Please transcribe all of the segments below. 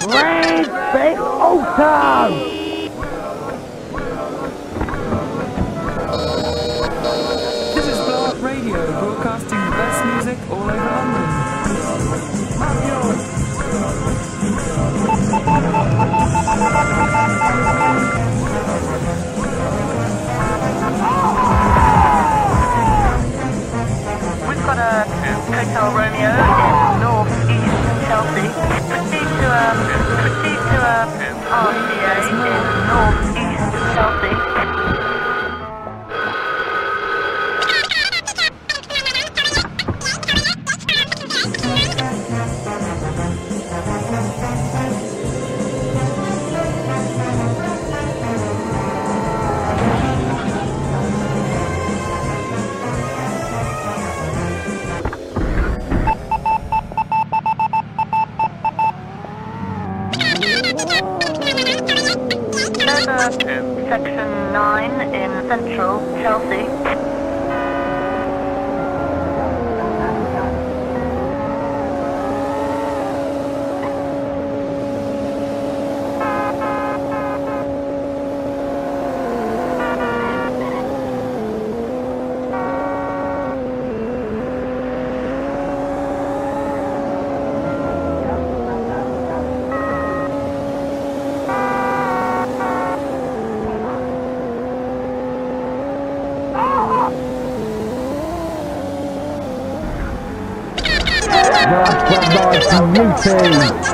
Great Big Auto! This is Blow Radio, broadcasting the best music all over London. We've got a Hotel Romeo Um, proceed to a proceed to a RCA in North East Chelsea. Section nine in Central Chelsea. Nice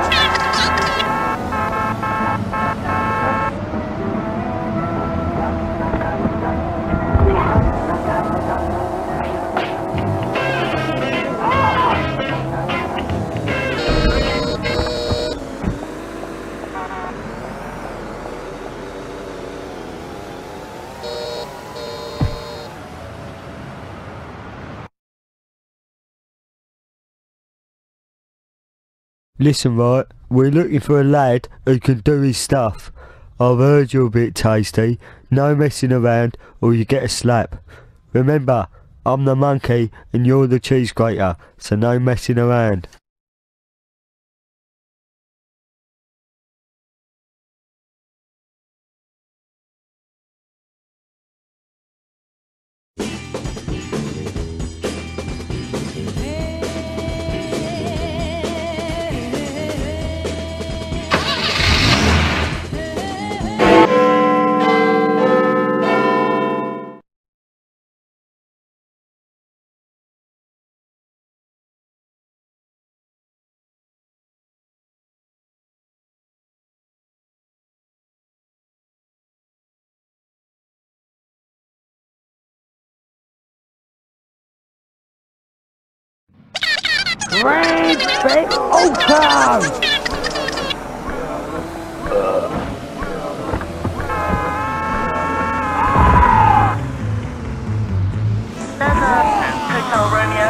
Listen, right, we're looking for a lad who can do his stuff. I've heard you're a bit tasty. No messing around or you get a slap. Remember, I'm the monkey and you're the cheese grater, so no messing around.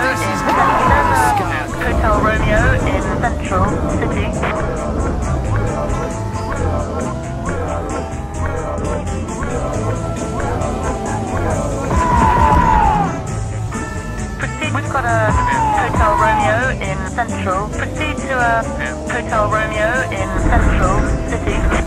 There's a Hotel Romeo in Central City. Central. Proceed to a Hotel Romeo in Central City.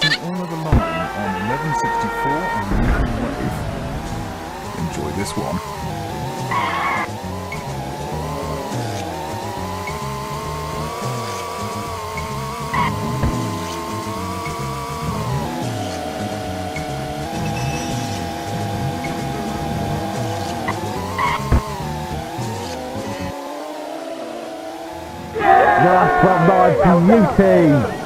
Captain Honor the line on 1164 on Living Wave. Enjoy this one. That's from my beauty!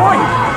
Oi!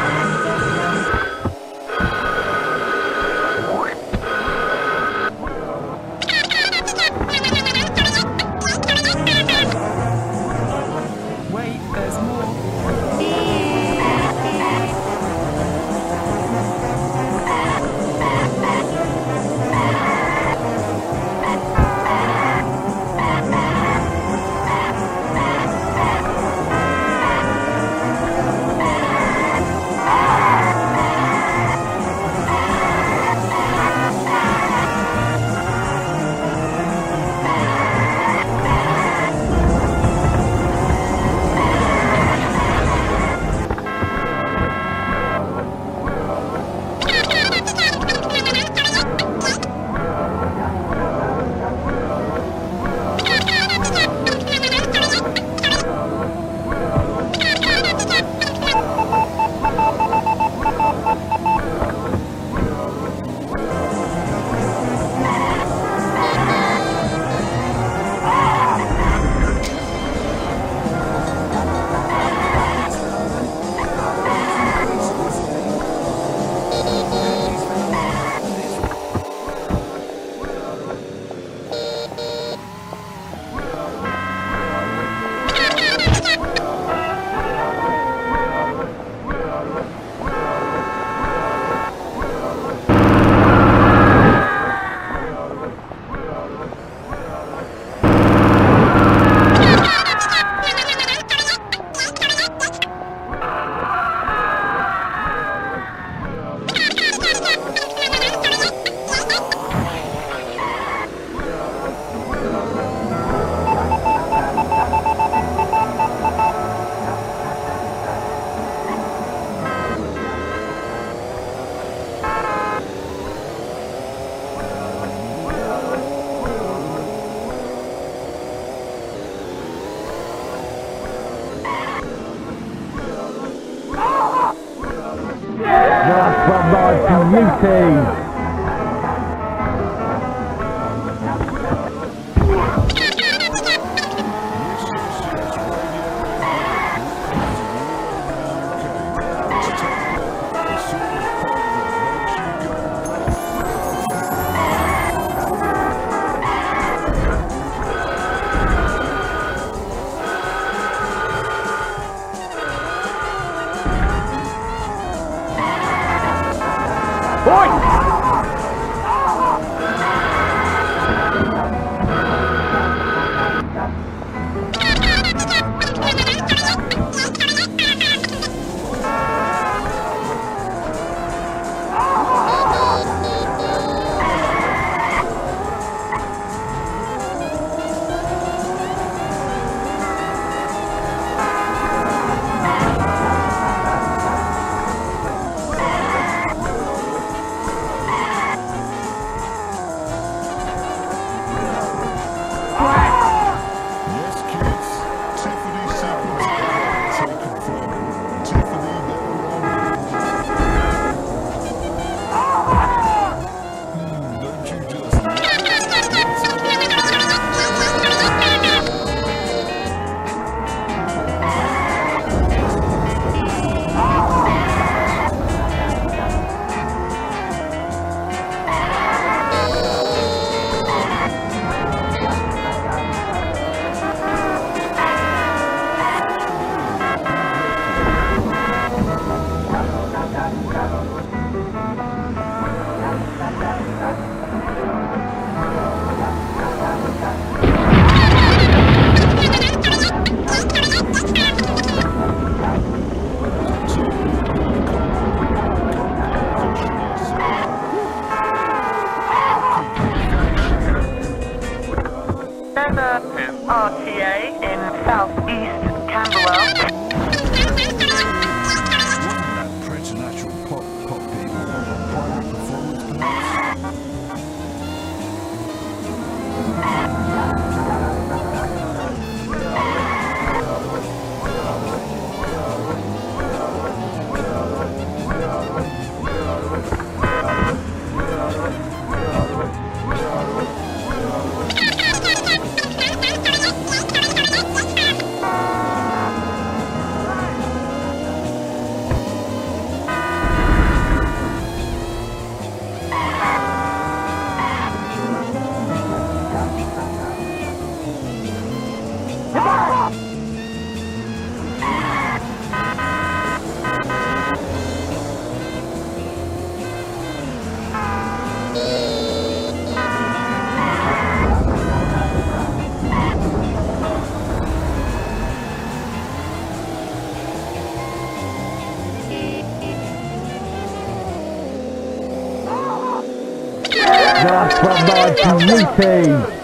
My 2006.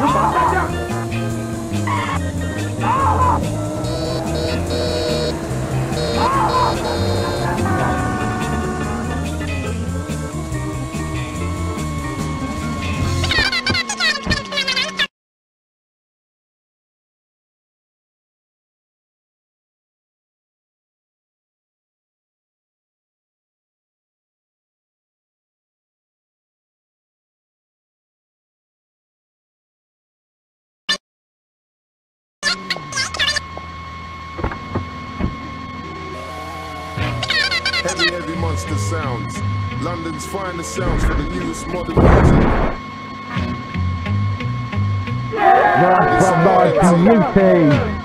不 行 London's finest sounds for the newest modern music. yeah, yeah.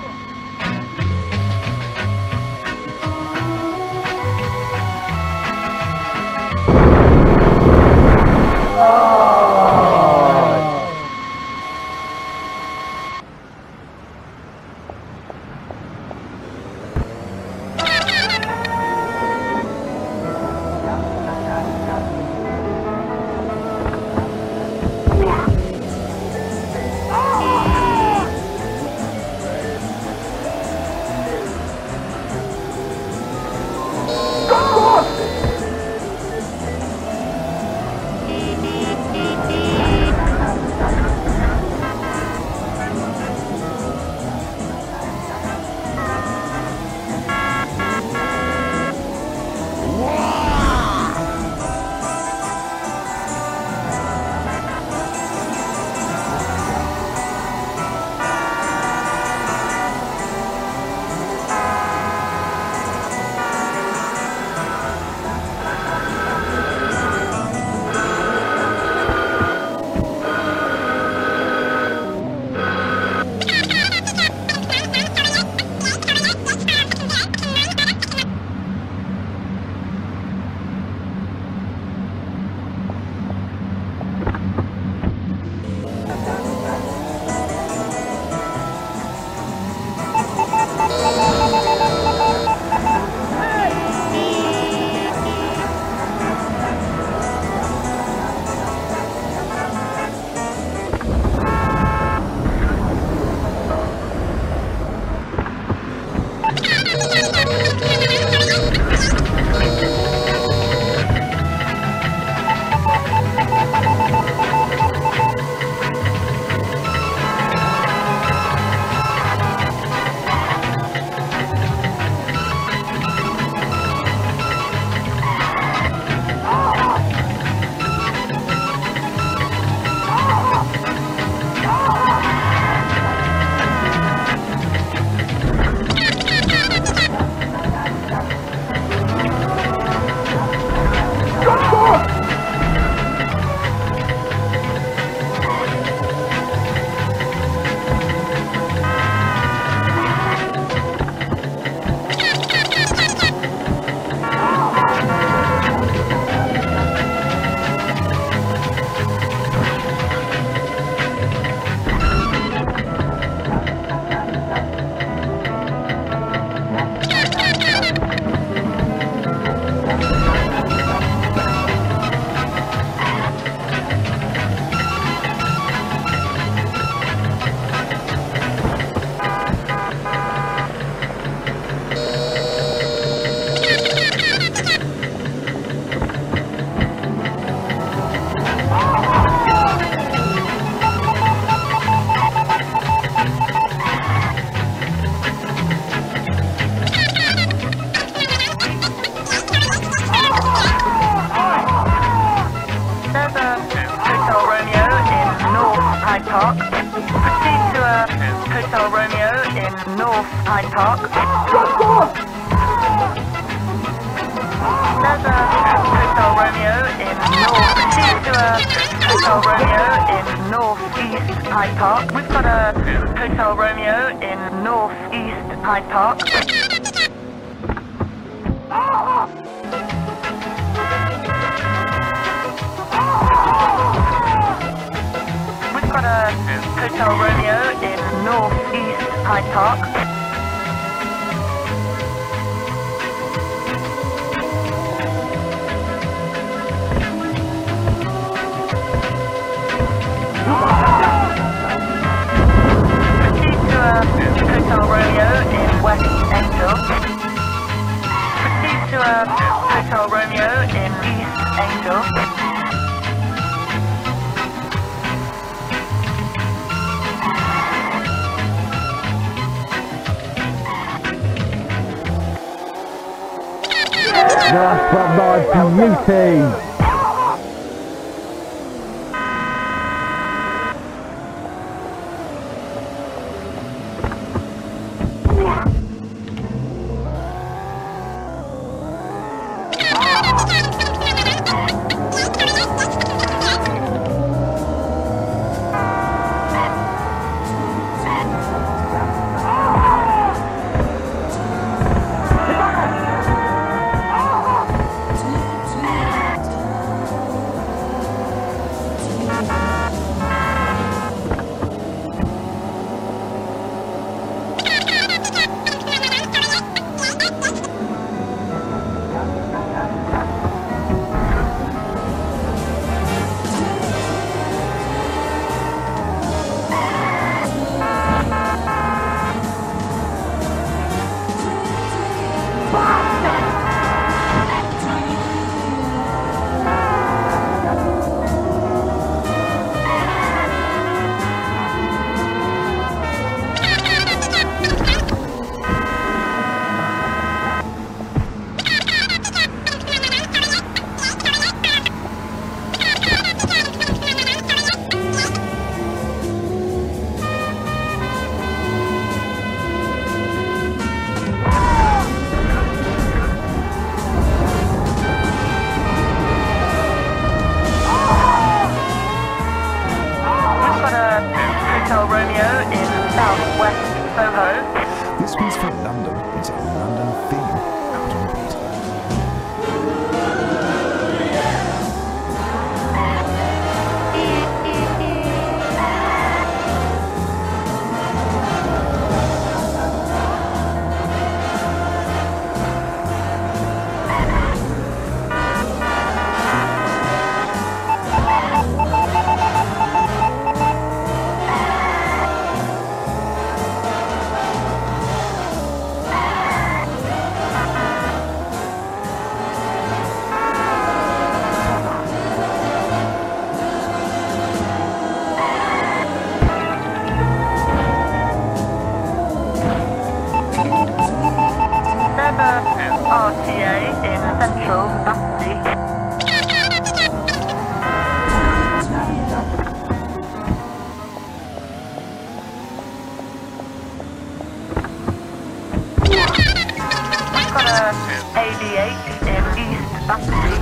Hyde Park. There's a Hotel Romeo in North. Proceed to a Hotel Romeo in North East Hyde Park. We've got a Hotel Romeo in North East Hyde Park. We've got a Hotel Romeo in North East Hyde Park. Hotel Romeo in West Angel. Proceed to a Hotel Romeo in East Angel. Nice one, my beauty. In